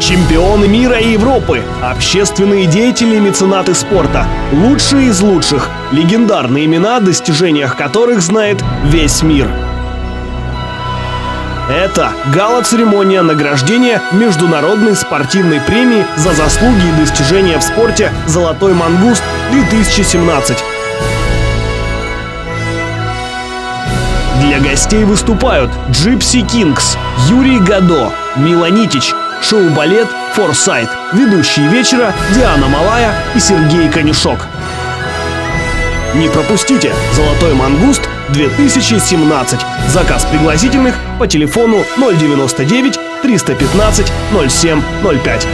Чемпионы мира и Европы, общественные деятели и меценаты спорта, лучшие из лучших, легендарные имена, о достижениях которых знает весь мир. Это гала-церемония награждения Международной спортивной премии за заслуги и достижения в спорте «Золотой мангуст-2017». Для гостей выступают Джипси Кингс, Юрий Гадо, Миланитич, шоу-балет «Форсайт», ведущие вечера Диана Малая и Сергей Конюшок. Не пропустите «Золотой мангуст» 2017. Заказ пригласительных по телефону 099 315 0705.